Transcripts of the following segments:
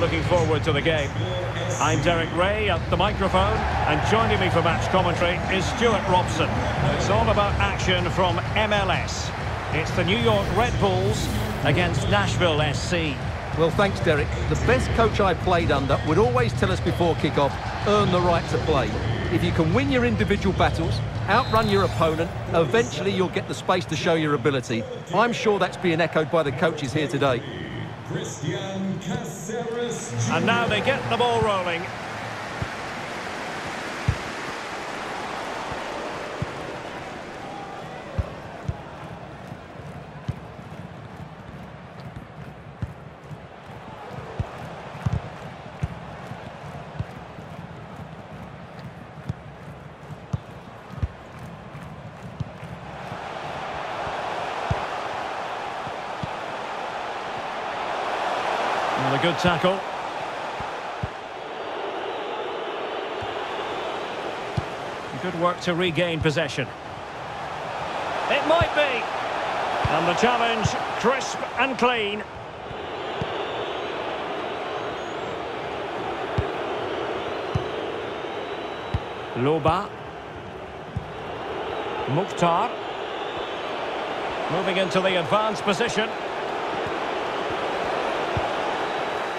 looking forward to the game. I'm Derek Ray at the microphone, and joining me for match commentary is Stuart Robson. It's all about action from MLS. It's the New York Red Bulls against Nashville SC. Well, thanks, Derek. The best coach I played under would always tell us before kick-off, earn the right to play. If you can win your individual battles, outrun your opponent, eventually you'll get the space to show your ability. I'm sure that's being echoed by the coaches here today. And now they get the ball rolling. Good tackle. Good work to regain possession. It might be. And the challenge, crisp and clean. Loba. Mukhtar. Moving into the advanced position.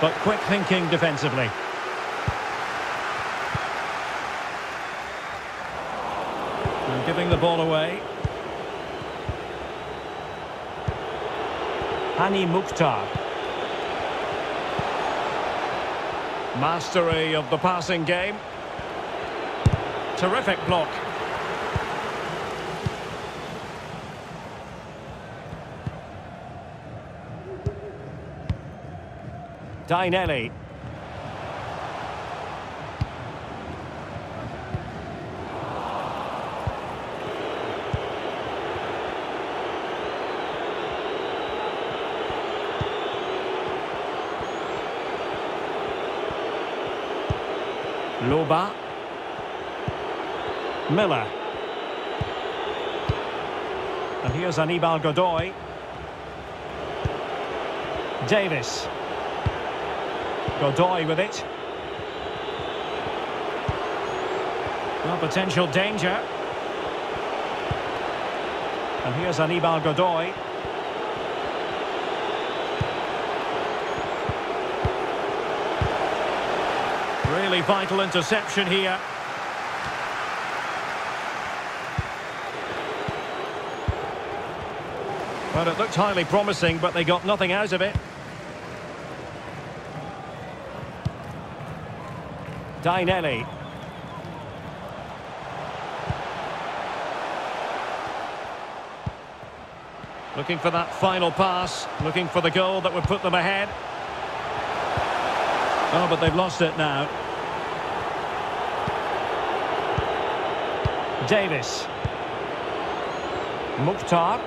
But quick thinking defensively. And giving the ball away. Hany Mukhtar. Mastery of the passing game. Terrific block. Dainelli. Loba. Miller. And here's Anibal Godoy. Davis. Godoy with it. Well, potential danger. And here's Anibal Godoy. Really vital interception here. Well, it looked highly promising, but they got nothing out of it. Dainelli. Looking for that final pass, looking for the goal that would put them ahead. Oh, but they've lost it now. Davis. Mukhtar.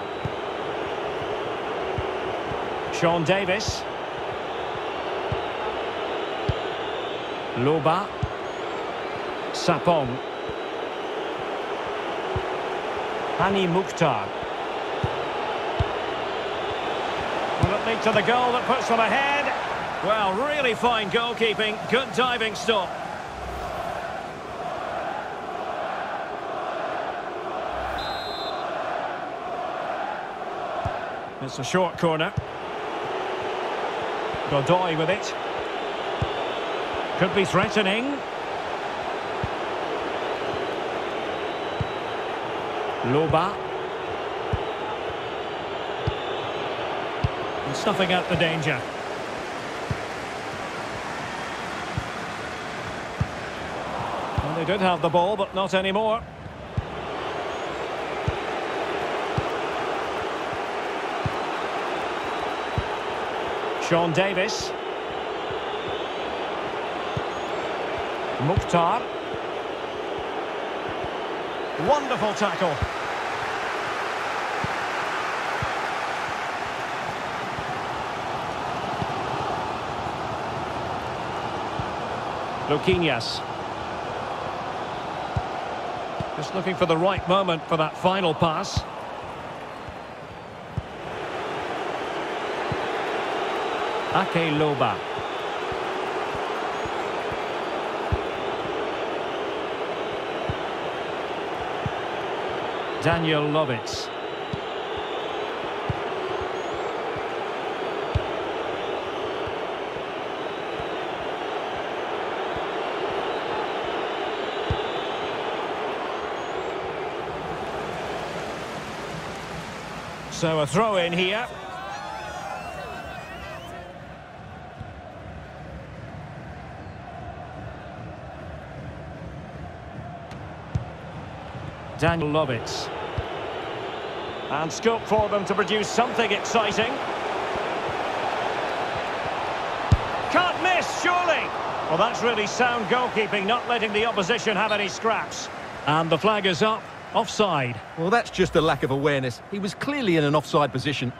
Sean Davis. Loba. Sapong. Hany Mukhtar. Will it lead to the goal that puts them ahead? Well, really fine goalkeeping, good diving stop. It's a short corner. Godoy with it. Could be threatening. Loba. And snuffing out the danger. Well, they did have the ball, but not anymore. Sean Davis. Mukhtar. Wonderful tackle. Luquinhas. Just looking for the right moment for that final pass. Ake Loba. Daniel Lovitz. So a throw in here. Daniel Lovitz. And scope for them to produce something exciting. Can't miss, surely! Well, that's really sound goalkeeping, not letting the opposition have any scraps. And the flag is up, offside. Well, that's just a lack of awareness. He was clearly in an offside position.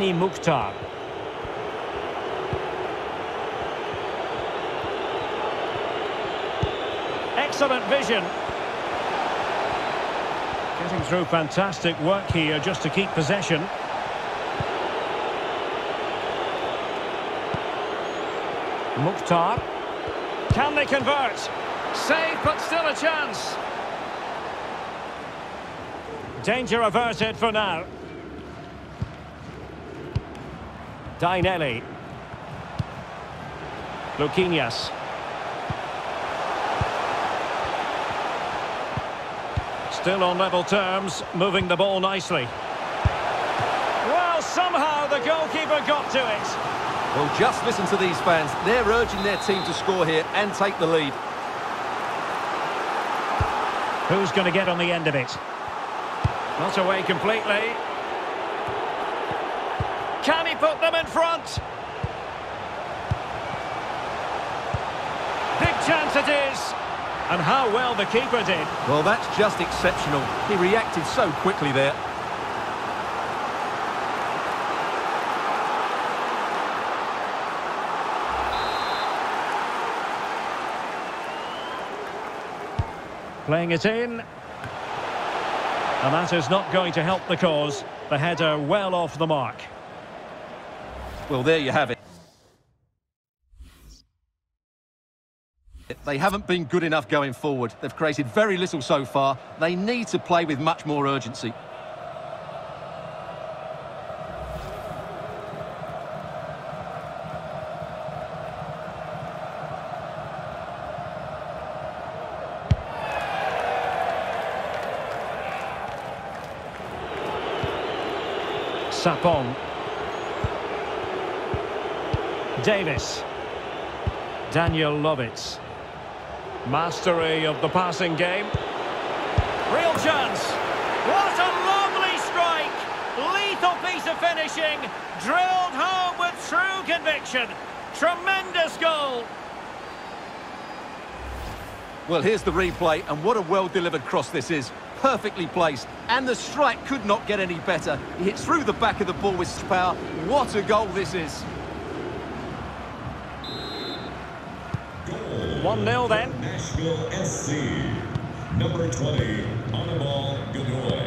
Mukhtar. Excellent vision. Getting through fantastic work here just to keep possession. Mukhtar. Can they convert? Save, but still a chance. Danger averted for now. Dainelli. Luquinhas. Still on level terms, moving the ball nicely. Well, somehow the goalkeeper got to it. Well, just listen to these fans. They're urging their team to score here and take the lead. Who's going to get on the end of it? Not away completely. Front? Big chance it is. And how well the keeper did. Well, that's just exceptional. He reacted so quickly there. Playing it in. And that is not going to help the cause. The header well off the mark. Well, there you have it. They haven't been good enough going forward. They've created very little so far. They need to play with much more urgency. Sapong. Davis. Daniel Lovitz. Mastery of the passing game. Real chance. What a lovely strike. Lethal piece of finishing. Drilled home with true conviction. Tremendous goal. Well, here's the replay, and what a well-delivered cross this is. Perfectly placed, and the strike could not get any better. He hits through the back of the ball with power. What a goal this is. 1-0 then. Nashville SC, number 20, Anibal Godoy.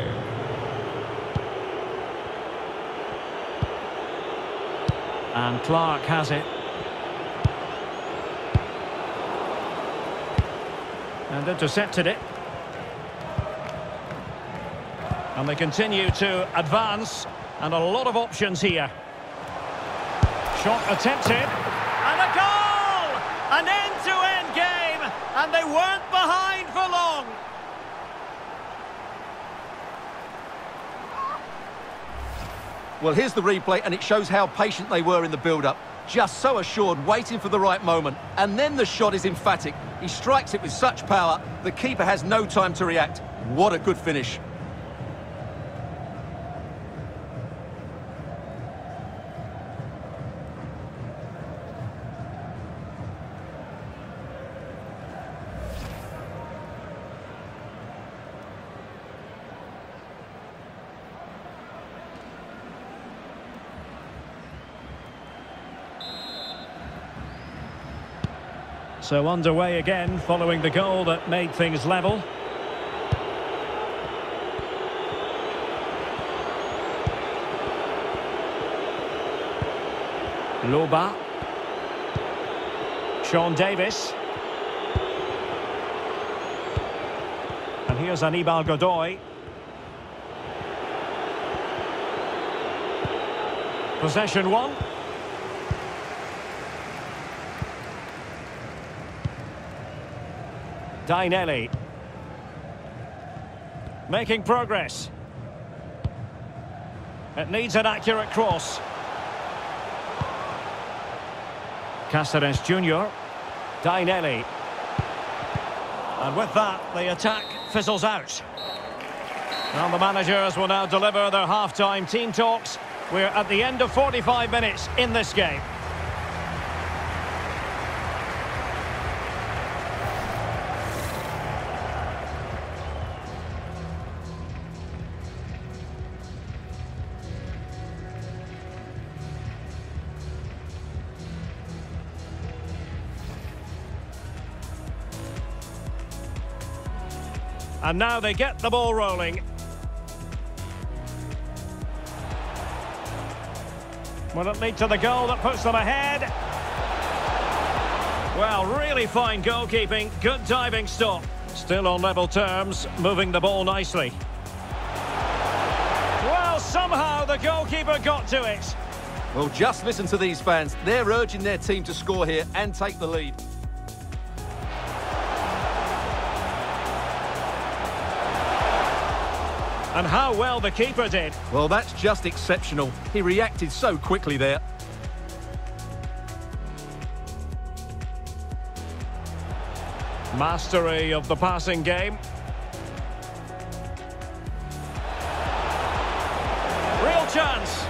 And Clark has it. And intercepted it. And they continue to advance. And a lot of options here. Shot attempted. And a goal! An end-to-end game. And they weren't behind for long. Well, here's the replay, and it shows how patient they were in the build-up. Just so assured, waiting for the right moment. And then the shot is emphatic. He strikes it with such power, the keeper has no time to react. What a good finish. So underway again following the goal that made things level. Loba. Sean Davis. And here's Anibal Godoy. Possession one. Dainelli. Making progress. It needs an accurate cross. Cásseres Jr. Dainelli. And with that, the attack fizzles out. And the managers will now deliver their half-time team talks. We're at the end of 45 minutes in this game. And now they get the ball rolling. Will it lead to the goal that puts them ahead? Well, really fine goalkeeping, good diving stop. Still on level terms, moving the ball nicely. Well, somehow the goalkeeper got to it. Well, just listen to these fans. They're urging their team to score here and take the lead. And how well the keeper did. Well, that's just exceptional. He reacted so quickly there. Mastery of the passing game. Real chance.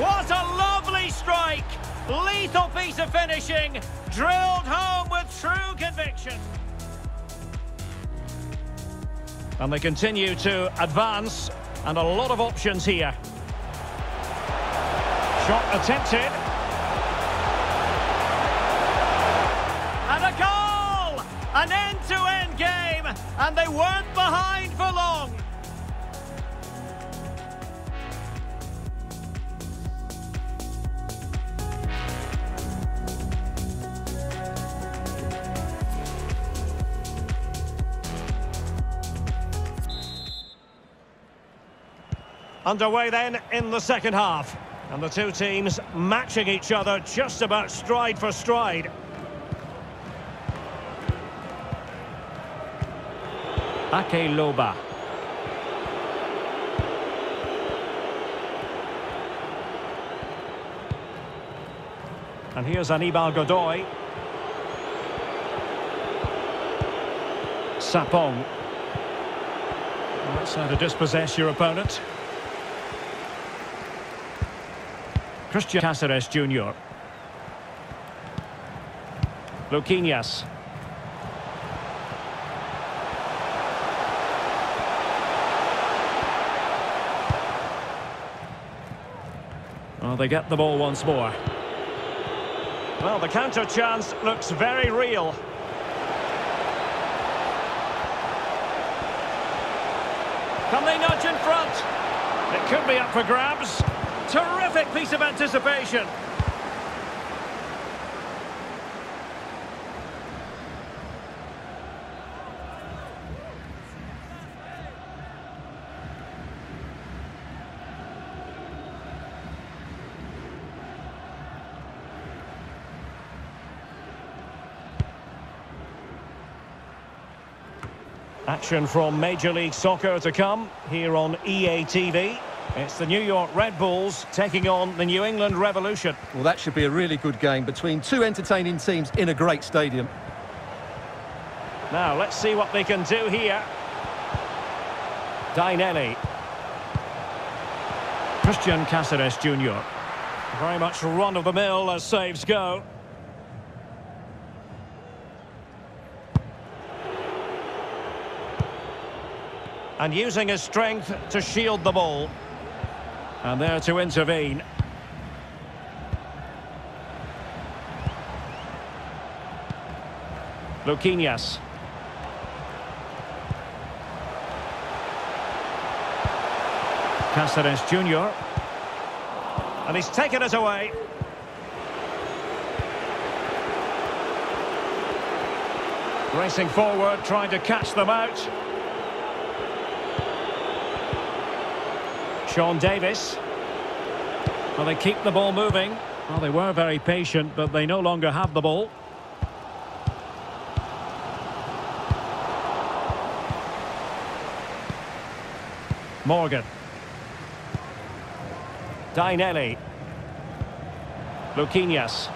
What a lovely strike. Lethal piece of finishing. Drilled home with true conviction. And they continue to advance, and a lot of options here. Shot attempted. And a goal! An end-to-end game, and they weren't behind for long. Underway then in the second half. And the two teams matching each other just about stride for stride. Ake Loba. And here's Anibal Godoy. Sapong. That's how to dispossess your opponent. Cristian Cásseres Jr. Luquinhas. Well, they get the ball once more. Well, the counter chance looks very real. Can they nudge in front? It could be up for grabs. Terrific piece of anticipation. Action from Major League Soccer to come here on EA TV. It's the New York Red Bulls taking on the New England Revolution. Well, that should be a really good game between two entertaining teams in a great stadium. Now, let's see what they can do here. Dainelli. Cristian Cásseres Jr. Very much run-of-the-mill as saves go. And using his strength to shield the ball. And there to intervene. Luquinhas. Cásseres Jr. And he's taken it away. Racing forward, trying to catch them out. Sean Davis. Well, they keep the ball moving. Well, they were very patient, but they no longer have the ball. Morgan. Dainelli. Luquinhas.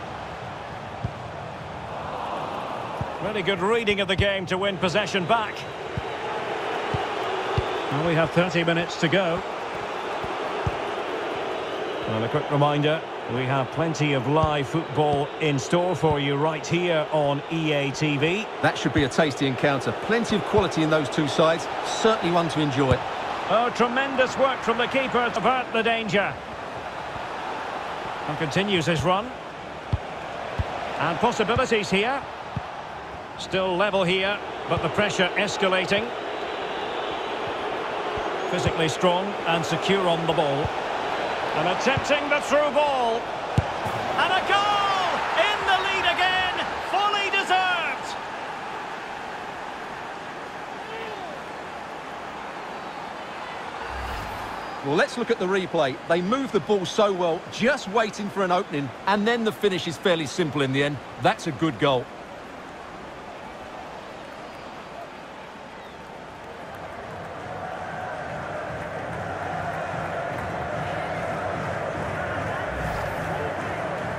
Really good reading of the game to win possession back. Well, we have 30 minutes to go. And a quick reminder, we have plenty of live football in store for you right here on EA TV. That should be a tasty encounter. Plenty of quality in those two sides. Certainly one to enjoy. Oh, tremendous work from the keeper to avert the danger. And continues his run. And possibilities here. Still level here, but the pressure escalating. Physically strong and secure on the ball. And attempting the through ball. And a goal! In the lead again! Fully deserved! Well, let's look at the replay. They move the ball so well, just waiting for an opening, and then the finish is fairly simple in the end. That's a good goal.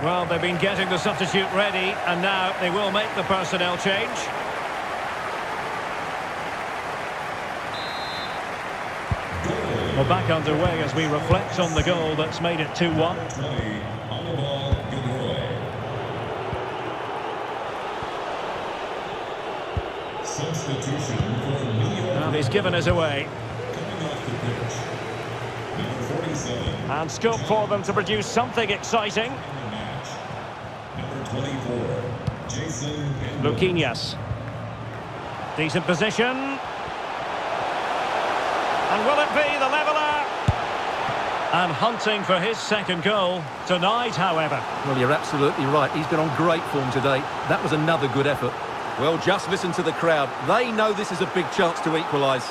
Well, they've been getting the substitute ready, and now they will make the personnel change. We're back underway as we reflect on the goal that's made it 2-1. 20, Anibal Godoy. Substitution for New York. And he's given us away. Coming off the pitch. Number 47 in And scope for them to produce something exciting. the match. Number 24, Jason Campbell. Luquinhas. Decent position. And will it be the leveller? And hunting for his second goal. Tonight, however. Well, you're absolutely right. He's been on great form today. That was another good effort. Well, just listen to the crowd. They know this is a big chance to equalise.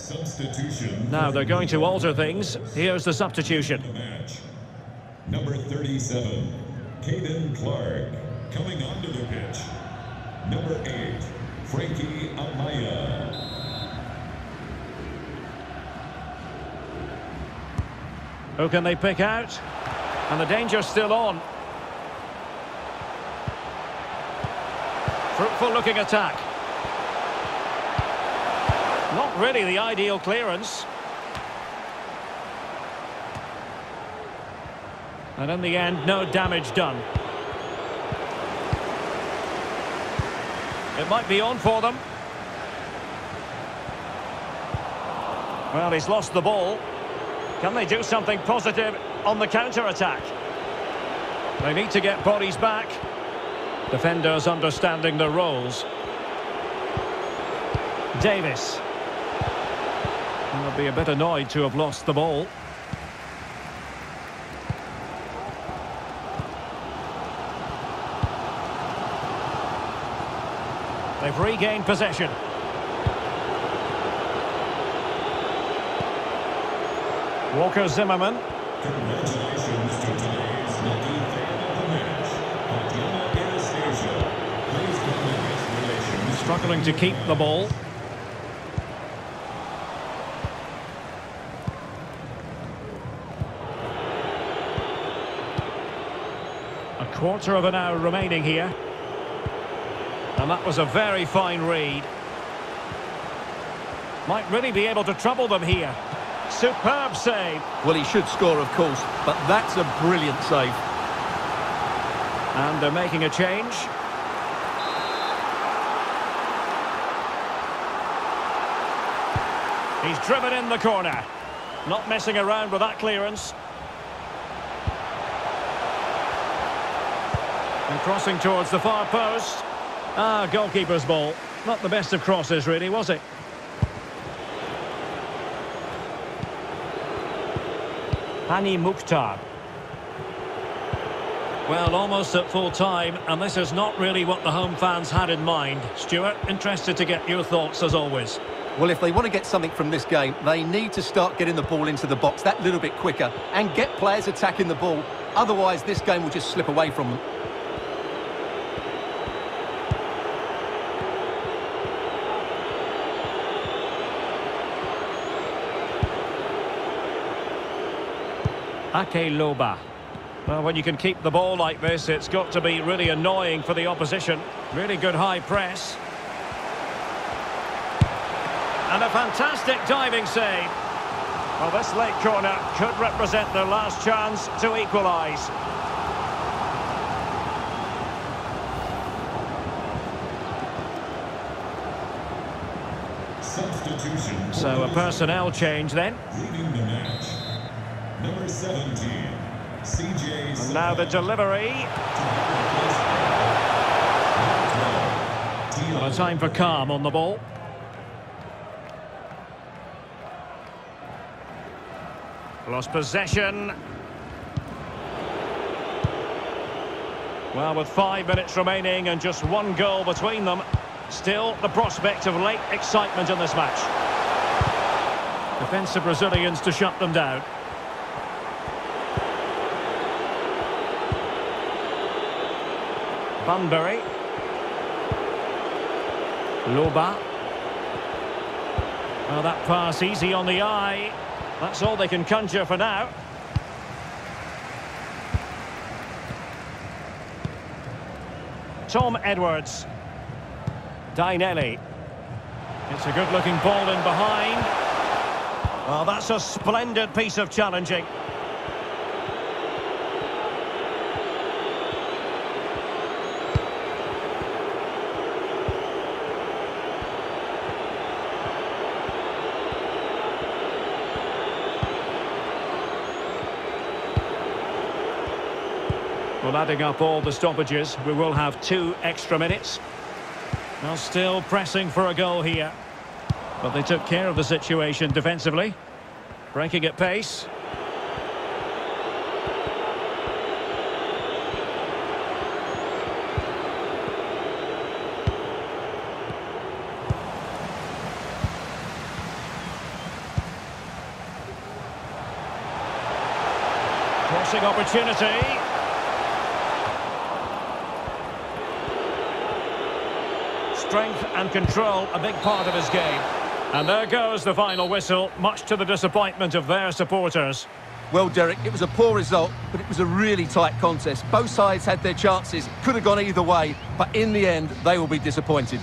Substitution. Now they're going to alter things. Here's the substitution. the. Number 37, Caden Clark, coming onto the pitch. Number 8, Frankie Amaya. Who can they pick out? And the danger's still on. Fruitful looking attack. Not really the ideal clearance. And in the end, no damage done. It might be on for them. Well, he's lost the ball. Can they do something positive on the counter-attack? They need to get bodies back. Defenders understanding their roles. Davis. Be a bit annoyed to have lost the ball. They've regained possession. Walker Zimmerman. Struggling to keep the ball. Quarter of an hour remaining here. And that was a very fine read. Might really be able to trouble them here. Superb save. Well, he should score, of course, but that's a brilliant save. And they're making a change. He's driven in the corner. Not messing around with that clearance. Crossing towards the far post. Ah, goalkeeper's ball. Not the best of crosses, really, was it? Hany Mukhtar. Well, almost at full time, and this is not really what the home fans had in mind. Stuart, interested to get your thoughts as always. Well, if they want to get something from this game, they need to start getting the ball into the box that little bit quicker and get players attacking the ball. Otherwise, this game will just slip away from them. Ake Loba. Well, when you can keep the ball like this, it's got to be really annoying for the opposition. Really good high press. And a fantastic diving save. Well, this late corner could represent their last chance to equalise. So a personnel change then. Leading the match. Number 17, CJ And now the delivery. And a time for calm on the ball. Lost possession. Well, with five minutes remaining and just one goal between them, still the prospect of late excitement in this match. Defensive Brazilians to shut them down. Bunbury. Loba. Well, that pass easy on the eye. That's all they can conjure for now. Tom Edwards. Dainelli. It's a good-looking ball in behind. Well, that's a splendid piece of challenging. Well, adding up all the stoppages, we will have two extra minutes. Now still pressing for a goal here. But they took care of the situation defensively. Breaking at pace. Crossing opportunity. Strength and control, a big part of his game. And there goes the final whistle, much to the disappointment of their supporters. Well, Derek, it was a poor result, but it was a really tight contest. Both sides had their chances, could have gone either way, but in the end, they will be disappointed.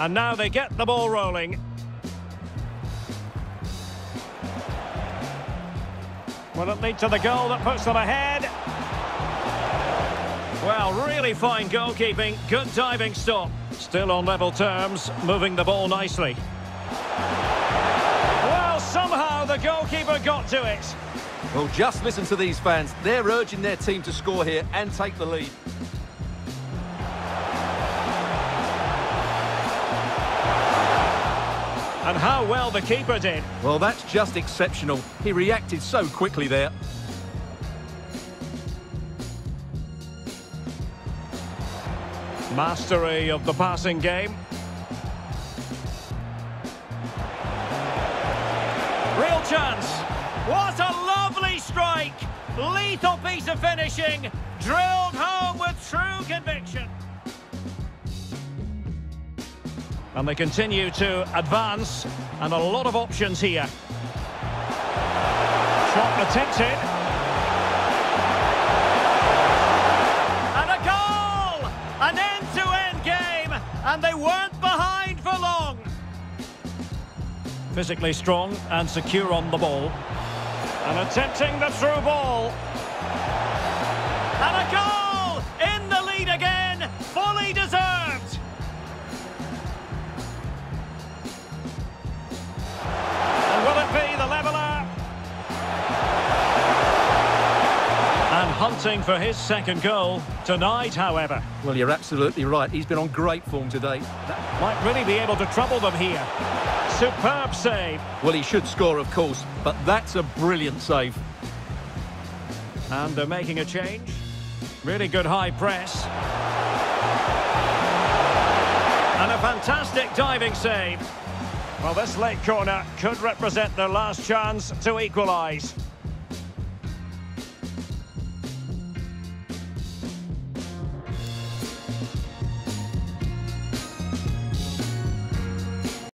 And now they get the ball rolling. Will it lead to the goal that puts them ahead? Well, really fine goalkeeping, good diving stop. Still on level terms, moving the ball nicely. Well, somehow the goalkeeper got to it. Well, just listen to these fans. They're urging their team to score here and take the lead. And how well the keeper did. Well, that's just exceptional. He reacted so quickly there. Mastery of the passing game. Real chance. What a lovely strike. Lethal piece of finishing. Drilled home with true conviction. And they continue to advance, and a lot of options here. Shot attempted. And a goal! An end-to-end game, and they weren't behind for long. Physically strong and secure on the ball. And attempting the through ball. And a goal! For his second goal tonight, however. Well, you're absolutely right. He's been on great form today. Might really be able to trouble them here. Superb save. Well, he should score, of course, but that's a brilliant save. And they're making a change. Really good high press. And a fantastic diving save. Well, this late corner could represent their last chance to equalise.